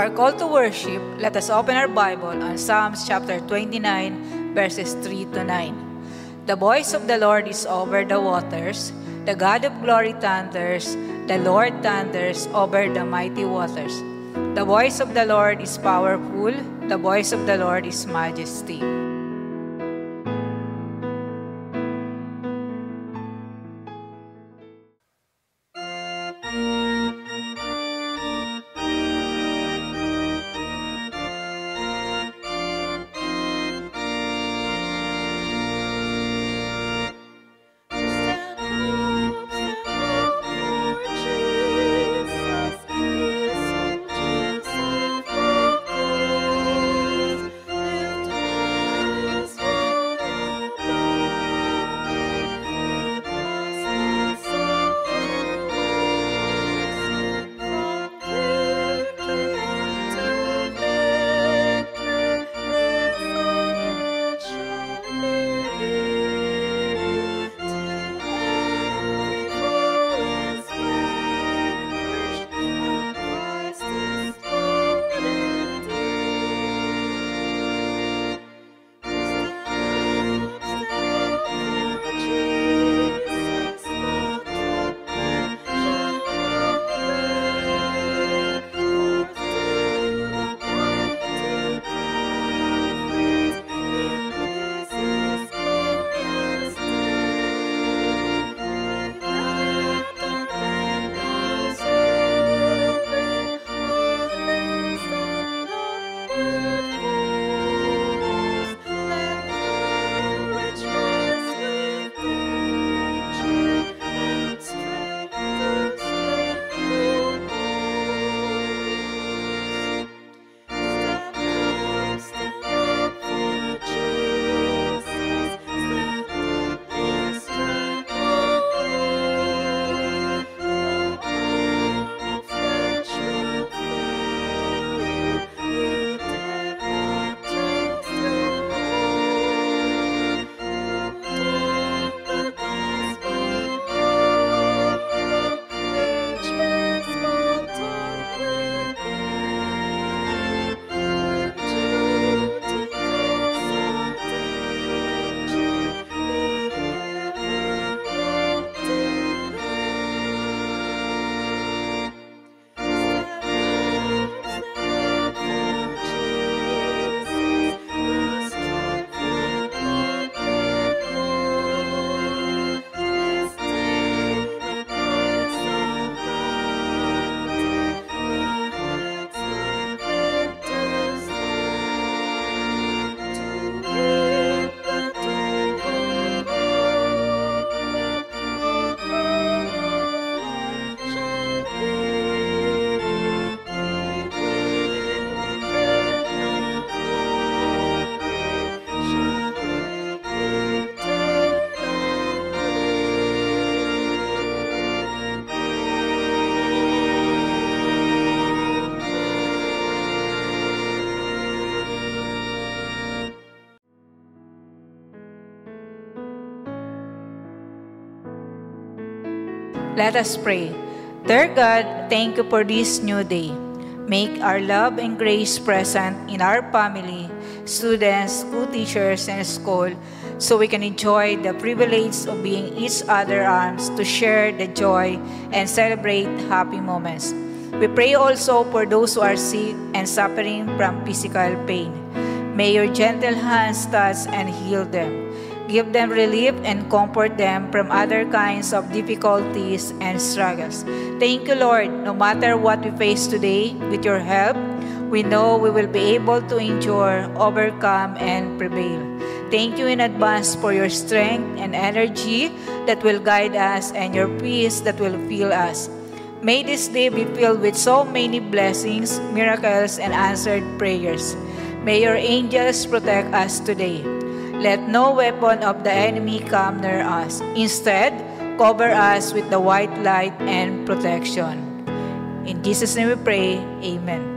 our call to worship, let us open our Bible on Psalms chapter 29, verses 3 to 9. The voice of the Lord is over the waters, the God of glory thunders, the Lord thunders over the mighty waters. The voice of the Lord is powerful, the voice of the Lord is majesty. Let us pray. Dear God, thank you for this new day. Make our love and grace present in our family, students, school teachers, and school so we can enjoy the privilege of being each other arms to share the joy and celebrate happy moments. We pray also for those who are sick and suffering from physical pain. May your gentle hands touch and heal them. Give them relief and comfort them from other kinds of difficulties and struggles. Thank you, Lord. No matter what we face today, with your help, we know we will be able to endure, overcome, and prevail. Thank you in advance for your strength and energy that will guide us and your peace that will fill us. May this day be filled with so many blessings, miracles, and answered prayers. May your angels protect us today. Let no weapon of the enemy come near us. Instead, cover us with the white light and protection. In Jesus' name we pray. Amen.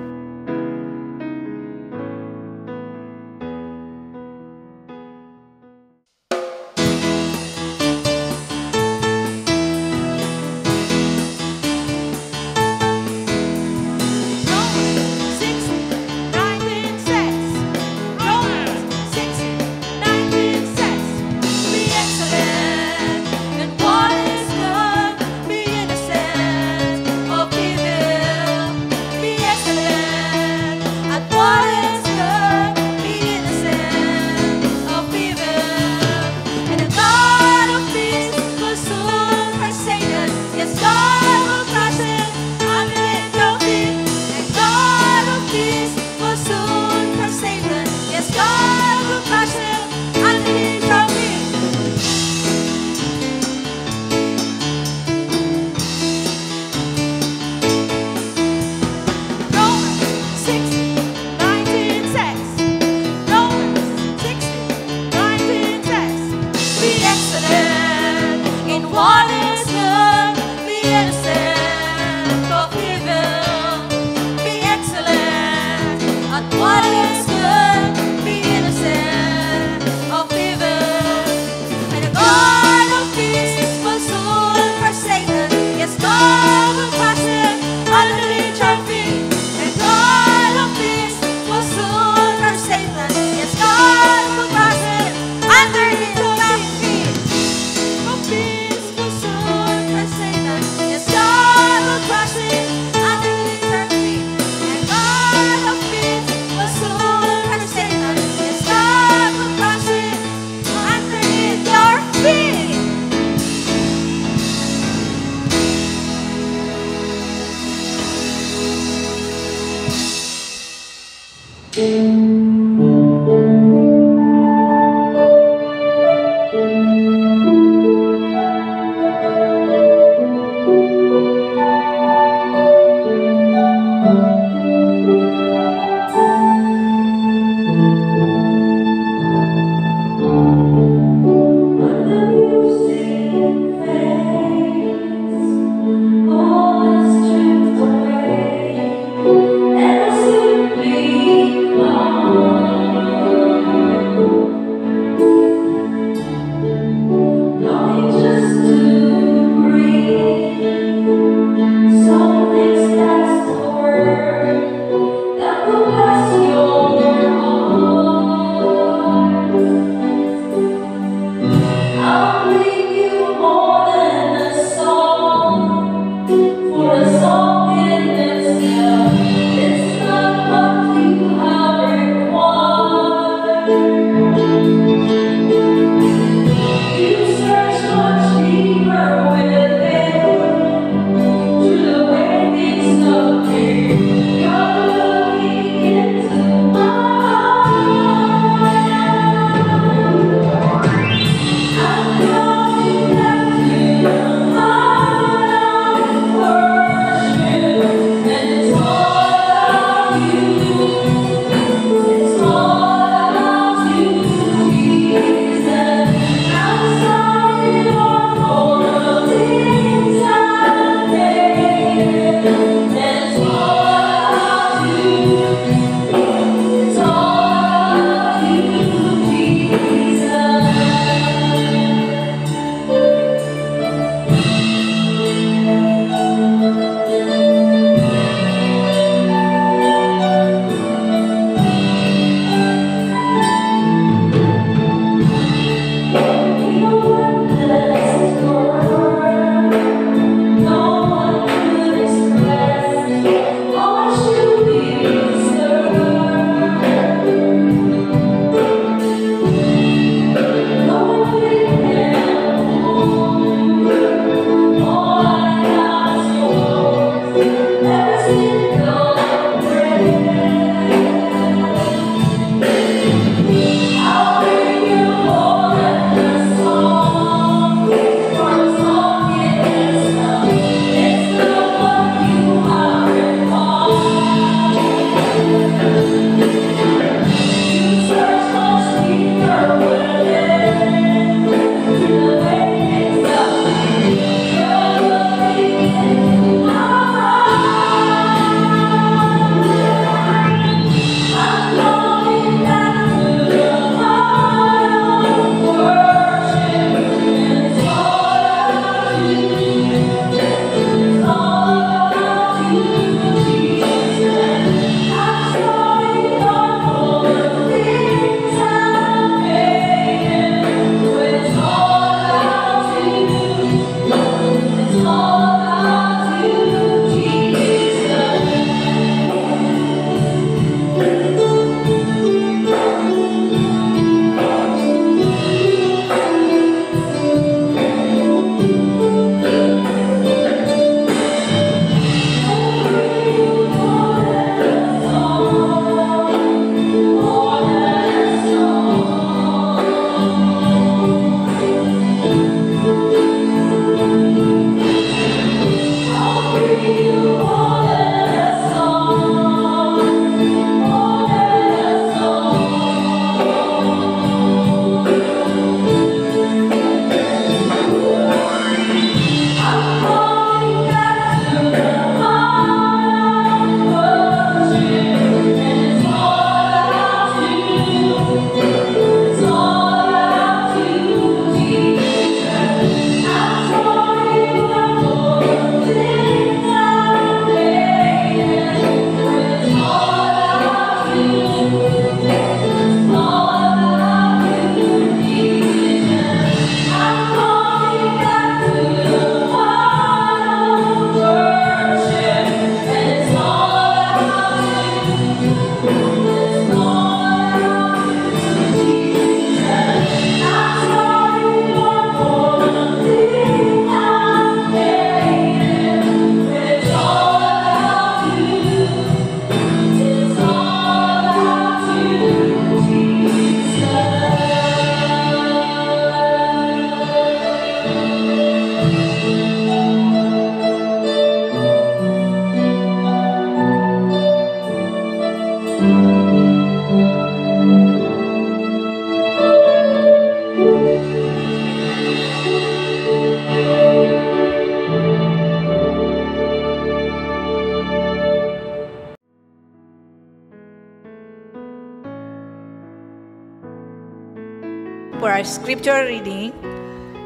Scripture reading,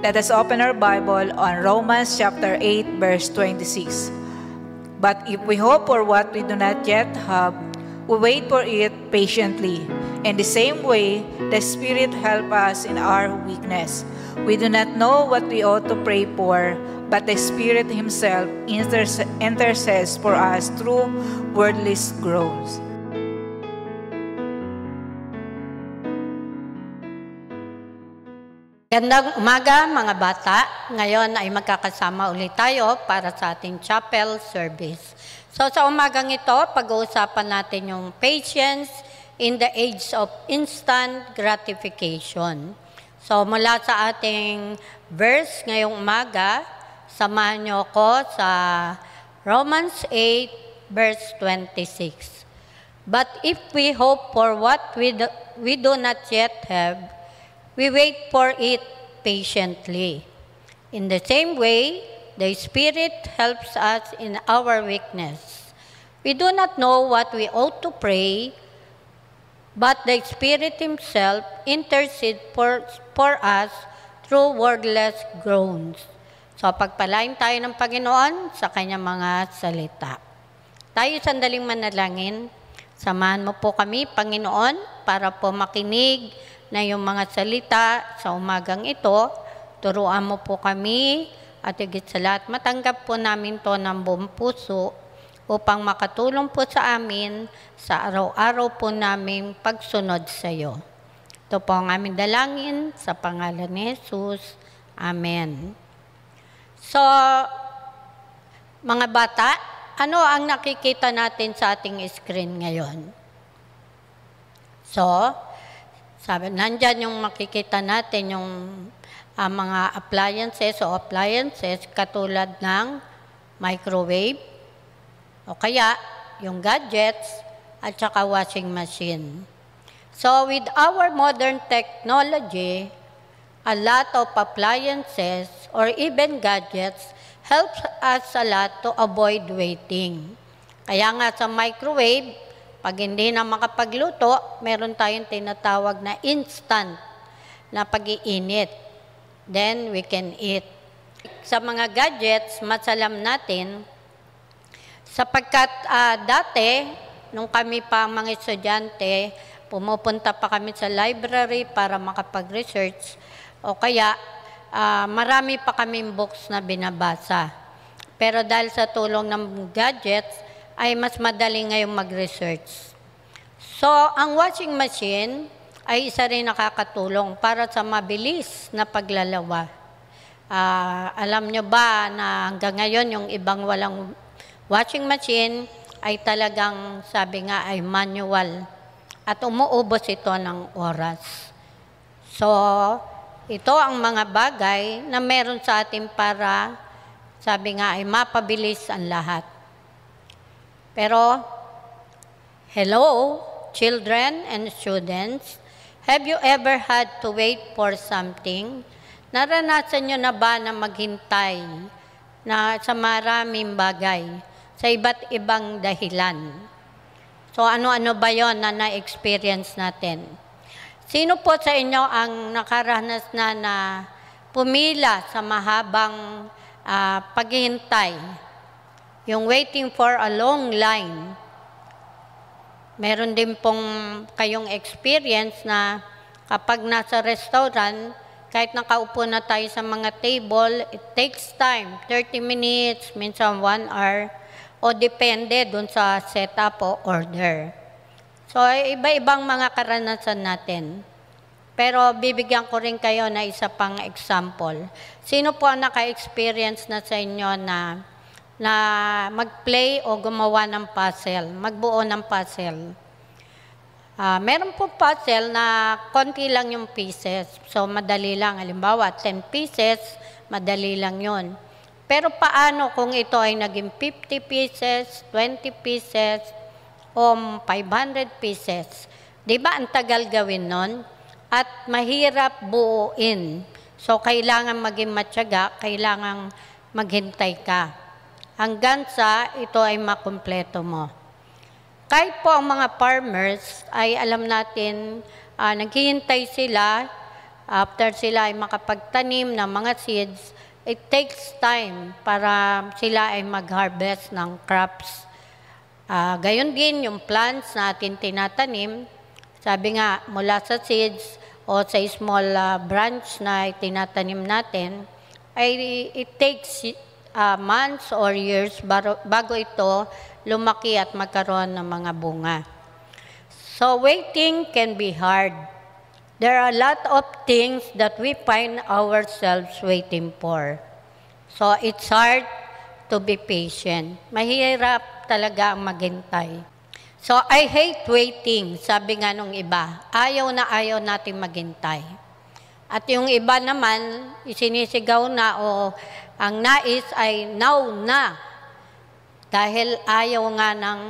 let us open our Bible on Romans chapter 8, verse 26. But if we hope for what we do not yet have, we wait for it patiently. In the same way, the Spirit helps us in our weakness. We do not know what we ought to pray for, but the Spirit Himself intercedes for us through wordless groans. Gandang umaga mga bata. Ngayon ay magkakasama ulit tayo para sa ating chapel service. So sa umagang ito, pag-uusapan natin yung patience in the age of instant gratification. So mula sa ating verse ngayong umaga, samahan niyo ako sa Romans 8 verse 26. But if we hope for what we do, we do not yet have, we wait for it patiently. In the same way, the Spirit helps us in our weakness. We do not know what we ought to pray, but the Spirit Himself intercedes for, for us through wordless groans. So pagpalain tayo ng Panginoon sa kanyang mga salita. Tayo sandaling manalangin. Samahan mo po kami, Panginoon, para po makinig na yung mga salita sa umagang ito, turuan mo po kami at higit sa lahat, matanggap po namin to ng buong puso upang makatulong po sa amin sa araw-araw po namin pagsunod sa iyo. Ito po ang aming dalangin sa pangalan ni Jesus. Amen. So, mga bata, ano ang nakikita natin sa ating screen ngayon? So, sabi, nandyan yung makikita natin yung uh, mga appliances o appliances katulad ng microwave o kaya yung gadgets at saka washing machine. So with our modern technology, a lot of appliances or even gadgets helps us a lot to avoid waiting. Kaya nga sa microwave, pag hindi na makapagluto, meron tayong tinatawag na instant na pag-iinit. Then we can eat. Sa mga gadgets, masalam natin, sapagkat uh, dati, nung kami pa mga estudyante, pumupunta pa kami sa library para makapag-research, o kaya uh, marami pa kaming books na binabasa. Pero dahil sa tulong ng gadgets, ay mas madali ngayong mag-research. So, ang washing machine ay isa rin nakakatulong para sa mabilis na paglalawa. Uh, alam nyo ba na hanggang ngayon yung ibang walang washing machine ay talagang sabi nga ay manual at umuubos ito ng oras. So, ito ang mga bagay na meron sa atin para sabi nga ay mapabilis ang lahat. Pero, hello, children and students, have you ever had to wait for something? Naranasan nyo na ba na maghintay na sa maraming bagay, sa iba't ibang dahilan? So ano-ano ba yon na na-experience natin? Sino po sa inyo ang nakaranas na na pumila sa mahabang uh, paghihintay yung waiting for a long line. Meron din pong kayong experience na kapag nasa restaurant, kahit nakaupo na tayo sa mga table, it takes time, 30 minutes, minsan 1 hour, o depende dun sa setup o order. So, iba-ibang mga karanasan natin. Pero bibigyan ko rin kayo na isa pang example. Sino po ang naka-experience na sa inyo na na mag-play o gumawa ng puzzle, magbuo ng puzzle. Uh, meron po puzzle na konti lang yung pieces. So, madali lang. Halimbawa, 10 pieces, madali lang yon. Pero paano kung ito ay naging 50 pieces, 20 pieces, o 500 pieces? Di ba ang tagal gawin nun? At mahirap buuin. So, kailangan maging matyaga, kailangan maghintay ka hanggang sa ito ay makumpleto mo. Kahit po ang mga farmers ay alam natin, uh, naghihintay sila after sila ay makapagtanim ng mga seeds, it takes time para sila ay mag-harvest ng crops. Uh, gayon din yung plants na atin tinatanim, sabi nga mula sa seeds o sa small uh, branch na tinatanim natin, ay it takes uh, months or years bago ito lumaki at magkaroon ng mga bunga. So waiting can be hard. There are a lot of things that we find ourselves waiting for. So it's hard to be patient. Mahirap talaga ang maghintay. So I hate waiting, sabi nga nung iba. Ayaw na ayaw natin maghintay. At yung iba naman, isinisigaw na o ang nais ay now na. Dahil ayaw nga ng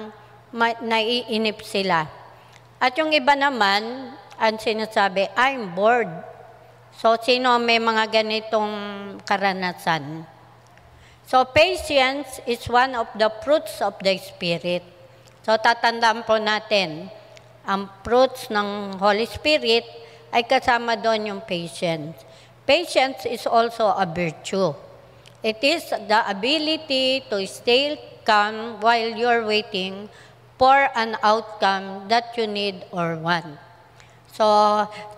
naiinip sila. At yung iba naman, ang sinasabi, I'm bored. So, sino may mga ganitong karanasan? So, patience is one of the fruits of the Spirit. So, tatandaan po natin, ang fruits ng Holy Spirit ay kasama doon yung patience. Patience is also a virtue. It is the ability to stay calm while you're waiting for an outcome that you need or want. So,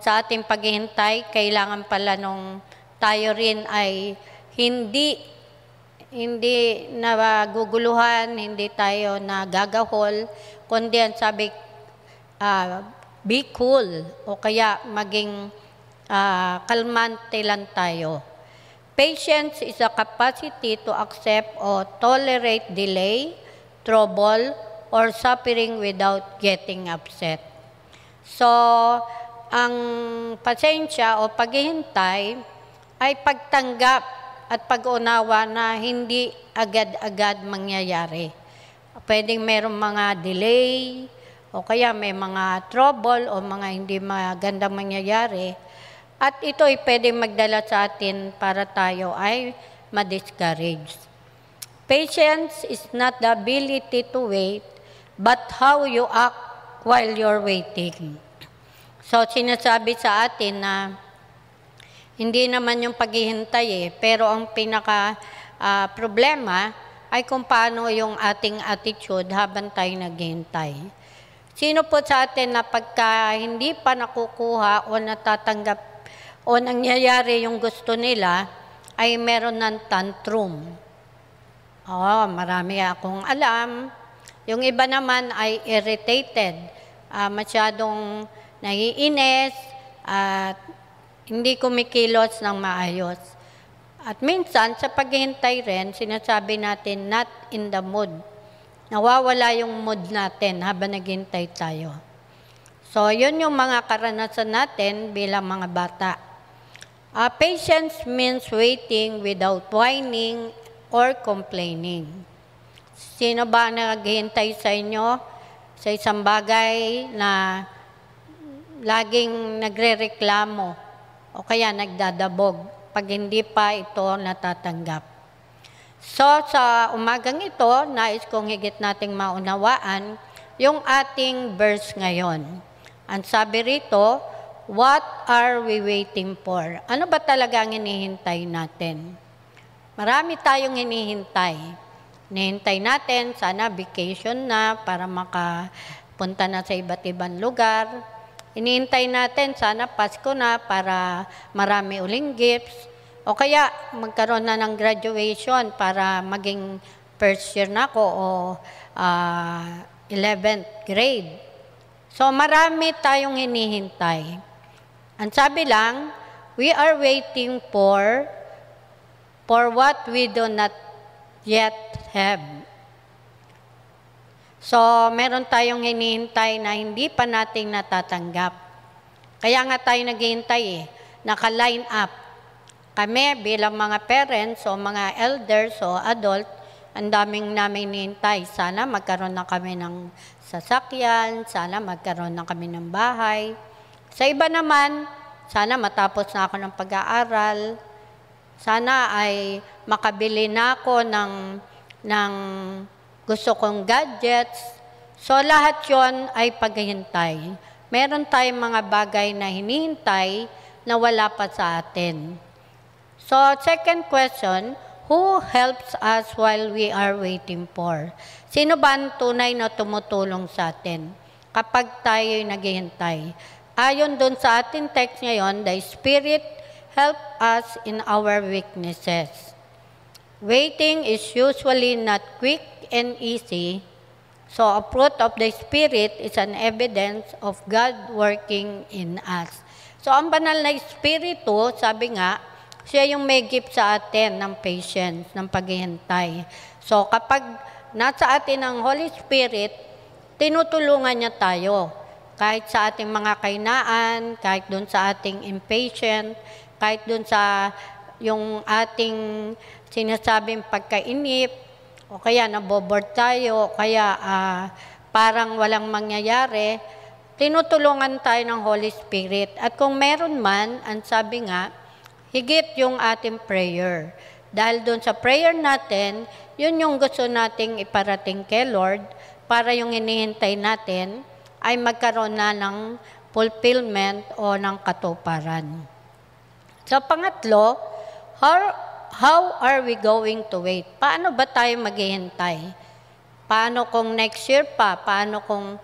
sa ating paghihintay, kailangan pala nung tayo rin ay hindi hindi naguguluhan, hindi tayo nagagahol, kundi ang sabi, uh, be cool, o kaya maging uh, kalmante lang tayo. Patience is a capacity to accept or tolerate delay, trouble, or suffering without getting upset. So, ang pasensya o paghihintay ay pagtanggap at pag-unawa na hindi agad-agad mangyayari. Pwedeng merong mga delay, o kaya may mga trouble o mga hindi magandang mangyayari. At ito ay pwedeng magdala sa atin para tayo ay ma-discourage. Patience is not the ability to wait, but how you act while you're waiting. So, sinasabi sa atin na hindi naman yung paghihintay eh, pero ang pinaka uh, problema ay kung paano yung ating attitude habang tayo naghihintay. Sino po sa atin na pagka hindi pa nakukuha o natatanggap o nangyayari yung gusto nila, ay meron ng tantrum. Oh, marami akong alam. Yung iba naman ay irritated, uh, masyadong naiinis, at hindi kumikilos ng maayos. At minsan, sa paghihintay rin, sinasabi natin, not in the mood. Nawawala yung mood natin habang naghihintay tayo. So, yun yung mga karanasan natin bilang mga bata. Uh, patience means waiting without whining or complaining. Sino ba naghihintay sa inyo sa isang bagay na laging nagre-reklamo o kaya nagdadabog pag hindi pa ito natatanggap? So sa umagang ito, nais kong higit nating maunawaan yung ating verse ngayon. Ang sabi rito, what are we waiting for? Ano ba talaga ang hinihintay natin? Marami tayong hinihintay. Nihintay natin, sana vacation na para makapunta na sa iba't ibang lugar. Inihintay natin, sana Pasko na para marami uling gifts. O kaya magkaroon na ng graduation para maging first year na ako o uh, 11th grade. So marami tayong hinihintay. Ang sabi lang, we are waiting for for what we do not yet have. So, meron tayong hinihintay na hindi pa nating natatanggap. Kaya nga tayo naghihintay eh, naka-line up. Kami bilang mga parents o mga elders o adult, ang daming namin hinihintay. Sana magkaroon na kami ng sasakyan, sana magkaroon na kami ng bahay. Sa iba naman, sana matapos na ako ng pag-aaral, sana ay makabili na ako ng ng gusto kong gadgets. So lahat yon ay paghihintay. Meron tayong mga bagay na hinihintay na wala pa sa atin. So, second question, who helps us while we are waiting for? Sino ba ang tunay na tumutulong sa atin kapag tayo'y naghihintay? Ayon doon sa ating text ngayon, the Spirit help us in our weaknesses. Waiting is usually not quick and easy, so a fruit of the Spirit is an evidence of God working in us. So ang banal na Espiritu, sabi nga, siya yung may gift sa atin ng patience, ng paghihintay. So kapag nasa atin ang Holy Spirit, tinutulungan niya tayo. Kahit sa ating mga kainaan, kahit doon sa ating impatient, kahit doon sa yung ating sinasabing pagkainip, o kaya nabobord tayo, o kaya uh, parang walang mangyayari, tinutulungan tayo ng Holy Spirit. At kung meron man, ang sabi nga, higit yung ating prayer. Dahil doon sa prayer natin, yun yung gusto nating iparating kay Lord para yung hinihintay natin ay magkaroon na ng fulfillment o ng katuparan. Sa pangatlo, how, how are we going to wait? Paano ba tayo maghihintay? Paano kung next year pa? Paano kung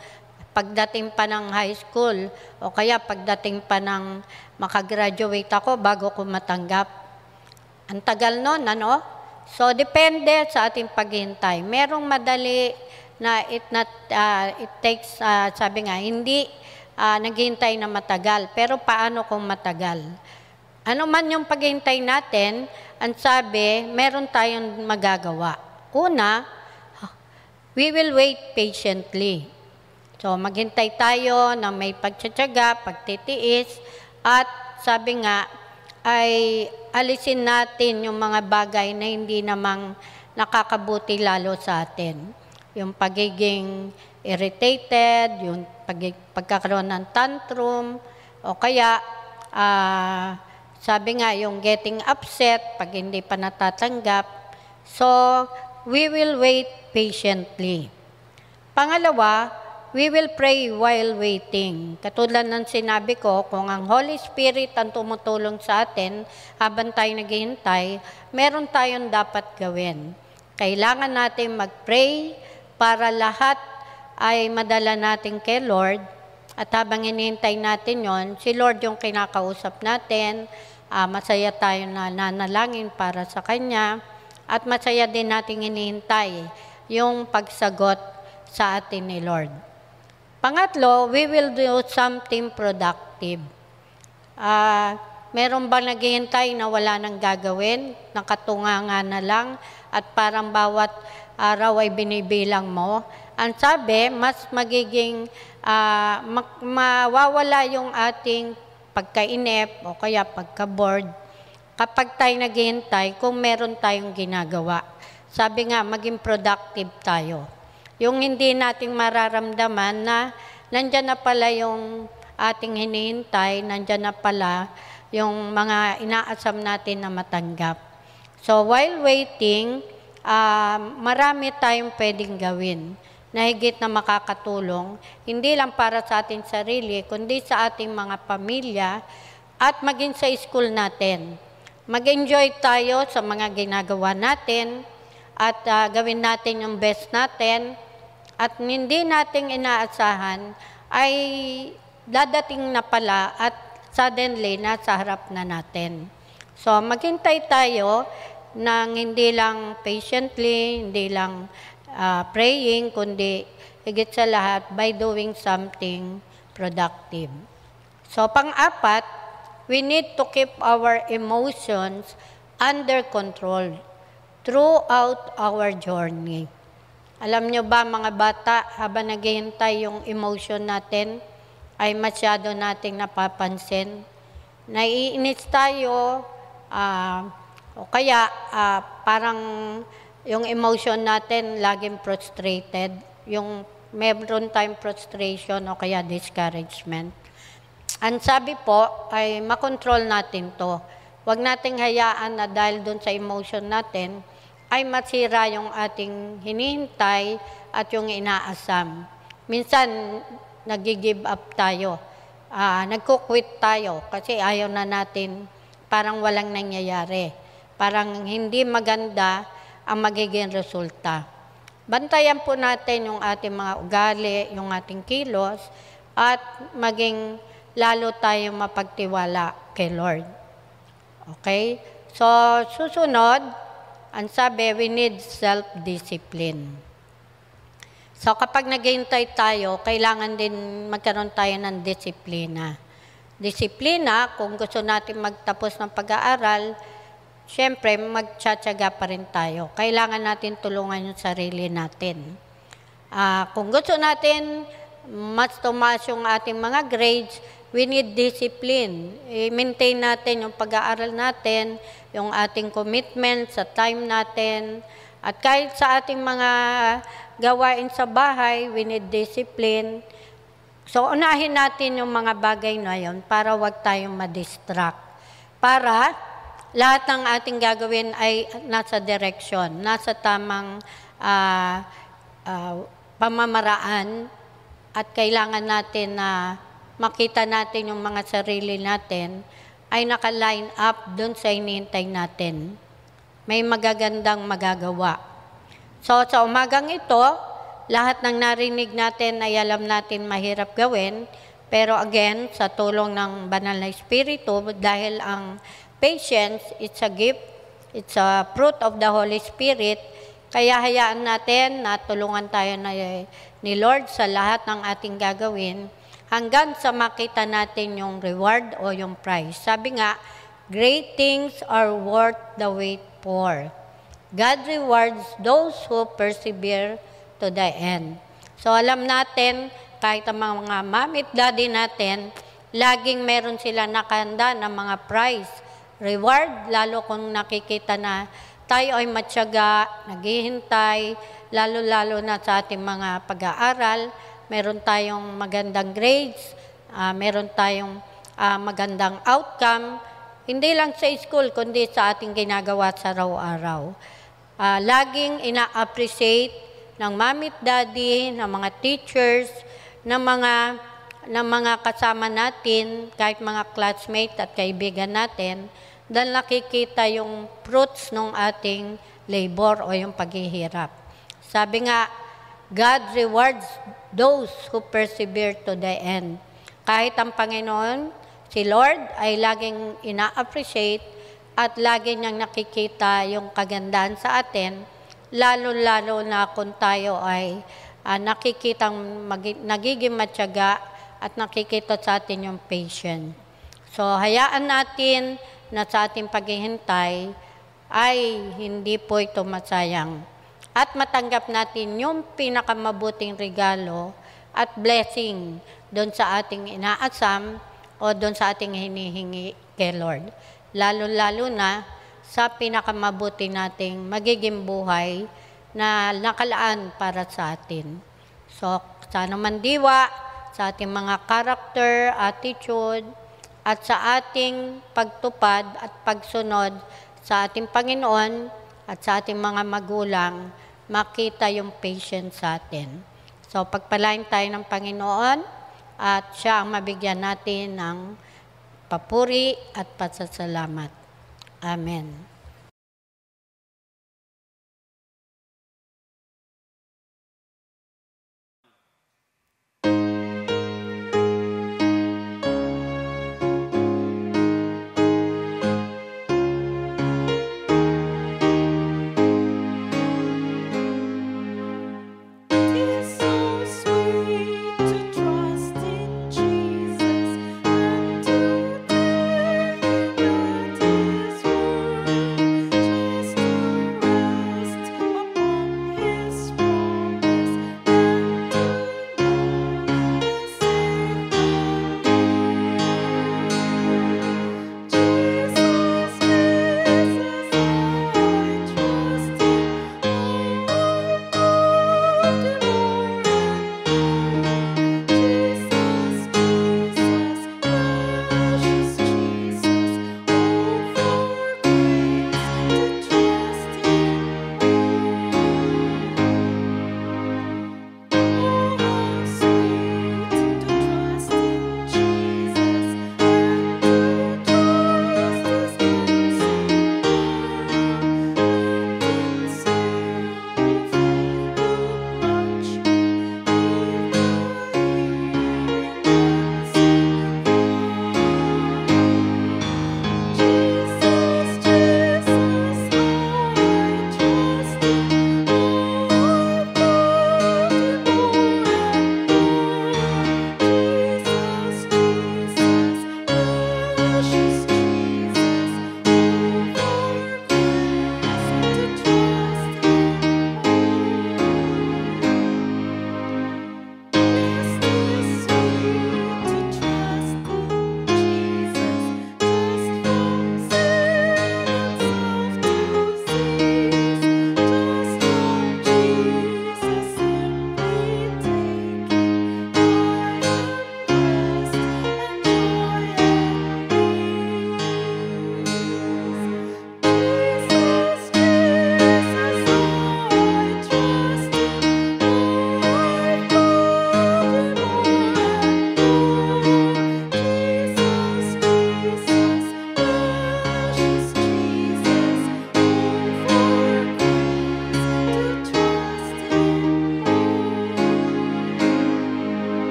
pagdating pa ng high school o kaya pagdating pa ng makagraduate ako bago ko matanggap? Ang tagal nun, ano? So, depende sa ating paghihintay. Merong madali na it not uh, it takes uh, sabi nga hindi uh, naghihintay na matagal. Pero paano kung matagal? Ano man yung paghihintay natin ang sabi meron tayong magagawa. Una we will wait patiently. So maghintay tayo na may pagtsatsaga pagtitiis at sabi nga ay alisin natin yung mga bagay na hindi namang nakakabuti lalo sa atin yung pagiging irritated, yung pag, pagkakaroon ng tantrum, o kaya, uh, sabi nga, yung getting upset pag hindi pa natatanggap. So, we will wait patiently. Pangalawa, we will pray while waiting. Katulad ng sinabi ko, kung ang Holy Spirit ang tumutulong sa atin habang tayo naghihintay, meron tayong dapat gawin. Kailangan natin mag-pray, para lahat ay madala natin kay Lord. At habang inihintay natin yon, si Lord yung kinakausap natin, uh, masaya tayo na nanalangin para sa Kanya, at masaya din natin inihintay yung pagsagot sa atin ni Lord. Pangatlo, we will do something productive. Uh, meron ba naghihintay na wala nang gagawin, nakatunganga na lang, at parang bawat araw ay binibilang mo. Ang sabi, mas magiging uh, mawawala yung ating pagkainip o kaya pagka-bored kapag tayo naghihintay kung meron tayong ginagawa. Sabi nga, maging productive tayo. Yung hindi nating mararamdaman na nandyan na pala yung ating hinihintay, nandyan na pala yung mga inaasam natin na matanggap. So while waiting, uh, marami tayong pwedeng gawin na higit na makakatulong, hindi lang para sa ating sarili, kundi sa ating mga pamilya at maging sa school natin. Mag-enjoy tayo sa mga ginagawa natin at uh, gawin natin yung best natin at hindi nating inaasahan ay dadating na pala at suddenly nasa harap na natin. So maghintay tayo ng hindi lang patiently, hindi lang uh, praying, kundi higit sa lahat by doing something productive. So pang-apat, we need to keep our emotions under control throughout our journey. Alam nyo ba mga bata, habang naghihintay yung emotion natin, ay masyado nating napapansin. Naiinis tayo, uh, o kaya, uh, parang yung emotion natin laging frustrated, yung meron time frustration o kaya discouragement. Ang sabi po ay makontrol natin to. Huwag nating hayaan na dahil doon sa emotion natin ay masira yung ating hinihintay at yung inaasam. Minsan, nag-give up tayo. ah, nagko-quit tayo kasi ayaw na natin parang walang nangyayari. Parang hindi maganda ang magiging resulta. Bantayan po natin yung ating mga ugali, yung ating kilos, at maging lalo tayo mapagtiwala kay Lord. Okay? So, susunod, ang sabi, we need self-discipline. So, kapag naghihintay tayo, kailangan din magkaroon tayo ng disiplina. Disiplina, kung gusto natin magtapos ng pag-aaral, Siyempre, magtsatsaga pa rin tayo. Kailangan natin tulungan yung sarili natin. Uh, kung gusto natin mas tumaas yung ating mga grades, we need discipline. I-maintain natin yung pag-aaral natin, yung ating commitment sa time natin, at kahit sa ating mga gawain sa bahay, we need discipline. So, unahin natin yung mga bagay na yon para wag tayong ma-distract. Para lahat ng ating gagawin ay nasa direction, nasa tamang uh, uh, pamamaraan at kailangan natin na makita natin yung mga sarili natin ay naka-line up doon sa inintay natin. May magagandang magagawa. So sa umagang ito, lahat ng narinig natin ay alam natin mahirap gawin, pero again, sa tulong ng Banal na Espiritu, dahil ang Patience, it's a gift, it's a fruit of the Holy Spirit. Kaya hayaan natin na tulungan tayo na, ni Lord sa lahat ng ating gagawin hanggang sa makita natin yung reward o yung prize. Sabi nga, great things are worth the wait for. God rewards those who persevere to the end. So alam natin, kahit ang mga mamit daddy natin, laging meron sila nakanda ng mga prize reward, lalo kung nakikita na tayo ay matyaga, naghihintay, lalo-lalo na sa ating mga pag-aaral, meron tayong magandang grades, uh, meron tayong uh, magandang outcome, hindi lang sa school, kundi sa ating ginagawa sa araw-araw. Uh, laging ina-appreciate ng mamit daddy, ng mga teachers, ng mga ng mga kasama natin, kahit mga classmate at kaibigan natin, dahil nakikita yung fruits ng ating labor o yung paghihirap. Sabi nga, God rewards those who persevere to the end. Kahit ang Panginoon, si Lord ay laging ina-appreciate at lagi niyang nakikita yung kagandahan sa atin, lalo-lalo na kung tayo ay uh, nakikitang mag- nagiging matyaga at nakikita sa atin yung patient. So, hayaan natin na sa ating paghihintay ay hindi po ito masayang. At matanggap natin yung pinakamabuting regalo at blessing doon sa ating inaasam o doon sa ating hinihingi kay Lord. Lalo-lalo na sa pinakamabuti nating magiging buhay na nakalaan para sa atin. So, sana mandiwa sa ating mga character, attitude, at sa ating pagtupad at pagsunod sa ating Panginoon at sa ating mga magulang, makita yung patience sa atin. So pagpalain tayo ng Panginoon at siya ang mabigyan natin ng papuri at pasasalamat. Amen.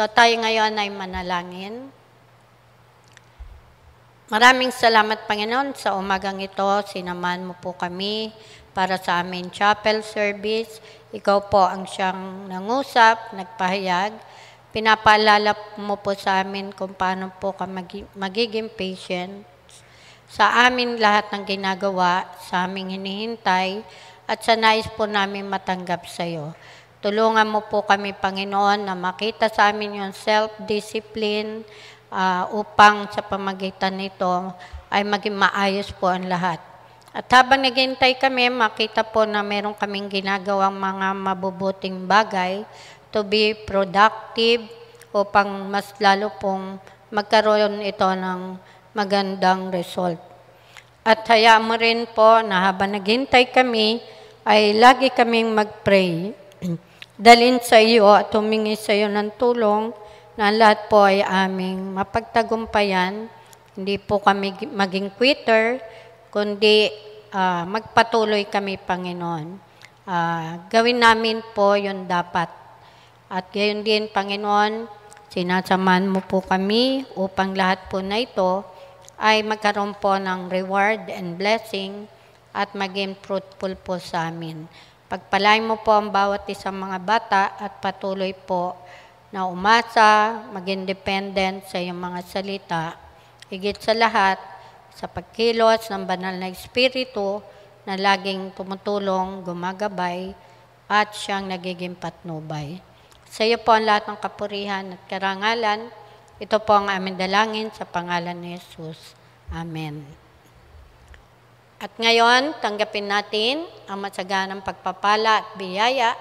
So tayo ngayon ay manalangin. Maraming salamat Panginoon sa umagang ito. Sinaman mo po kami para sa amin chapel service. Ikaw po ang siyang nangusap, nagpahayag. Pinapaalala mo po sa amin kung paano po ka magiging patient sa amin lahat ng ginagawa, sa aming hinihintay, at sa nais po namin matanggap sa iyo. Tulungan mo po kami, Panginoon, na makita sa amin yung self-discipline uh, upang sa pamagitan nito ay maging maayos po ang lahat. At habang naghintay kami, makita po na meron kaming ginagawang mga mabubuting bagay to be productive upang mas lalo pong magkaroon ito ng magandang result. At hayaan mo rin po na habang naghintay kami, ay lagi kaming mag-pray. Dalin sa iyo at humingi sa iyo ng tulong na lahat po ay aming mapagtagumpayan. Hindi po kami maging quitter, kundi uh, magpatuloy kami, Panginoon. Uh, gawin namin po yung dapat. At gayon din, Panginoon, sinasamahan mo po kami upang lahat po na ito ay magkaroon po ng reward and blessing at maging fruitful po sa amin. Pagpalain mo po ang bawat isang mga bata at patuloy po na umasa, maging dependent sa iyong mga salita. Higit sa lahat, sa pagkilos ng banal na Espiritu na laging tumutulong, gumagabay, at siyang nagiging patnubay. Sa iyo po ang lahat ng kapurihan at karangalan, ito po ang aming dalangin sa pangalan ni Jesus. Amen. At ngayon, tanggapin natin ang matsaganang pagpapala at biyaya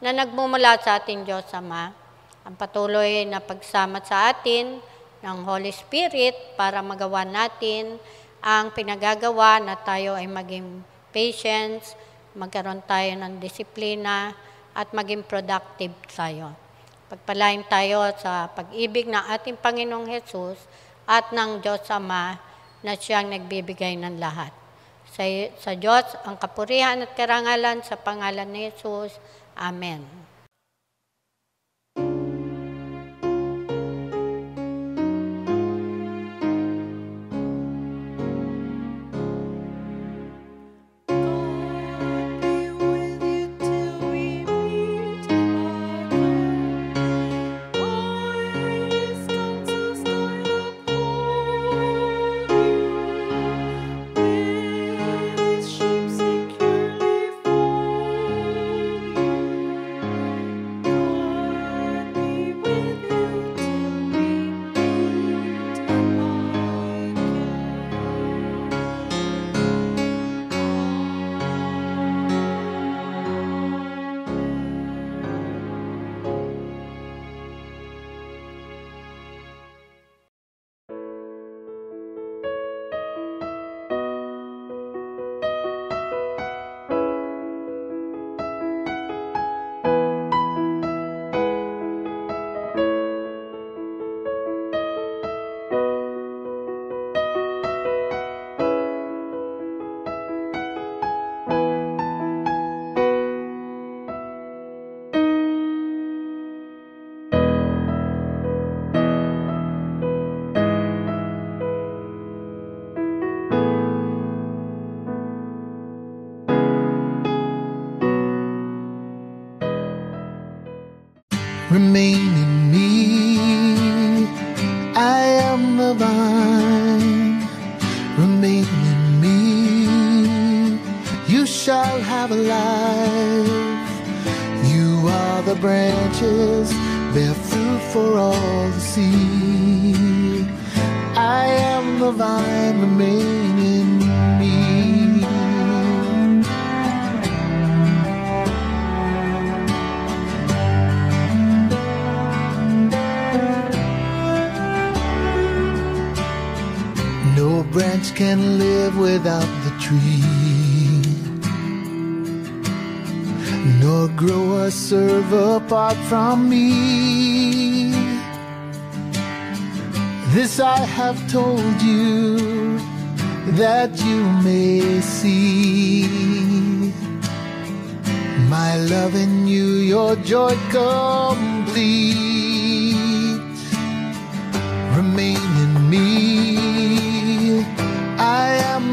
na nagmumula sa ating Diyos Ama, ang patuloy na pagsama sa atin ng Holy Spirit para magawa natin ang pinagagawa na tayo ay maging patience, magkaroon tayo ng disiplina, at maging productive tayo. Pagpalain tayo sa pag-ibig ng ating Panginoong Hesus at ng Diyos Ama na siyang nagbibigay ng lahat. Sa, sa Diyos ang kapurihan at karangalan sa pangalan ni Jesus. Amen. Remain in me. I am the vine, remain in me. You shall have a life. You are the branches, bear fruit for all to see. I am the vine, remain branch can live without the tree, nor grow or serve apart from me. This I have told you that you may see my love in you, your joy complete. Remain in me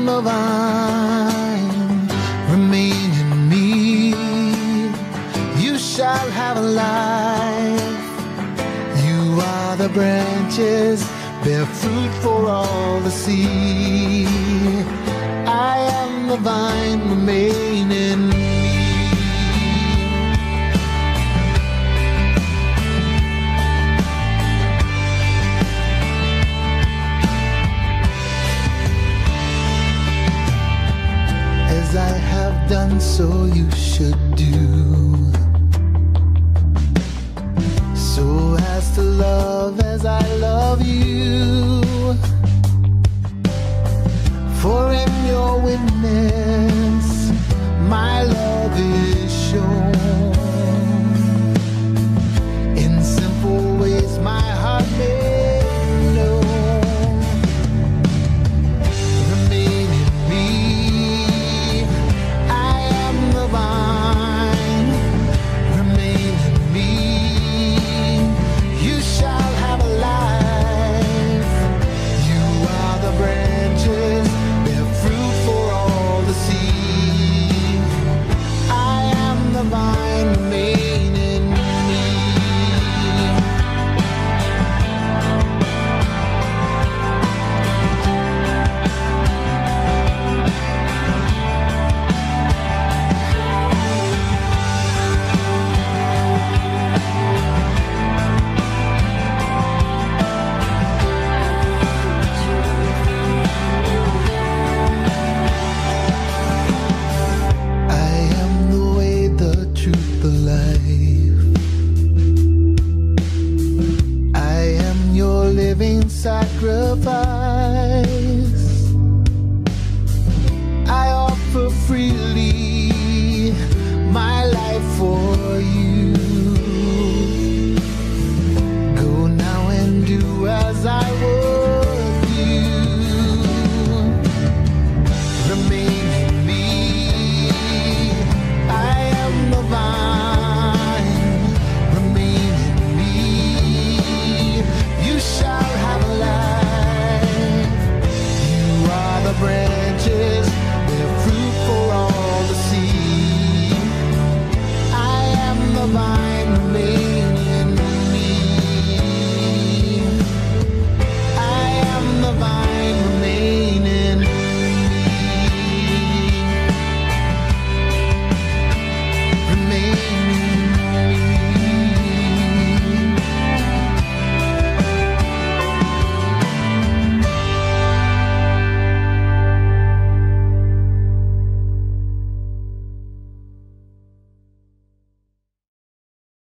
from the vine remain in me. You shall have a life. You are the branches, bear fruit for all to see. I am the vine remain.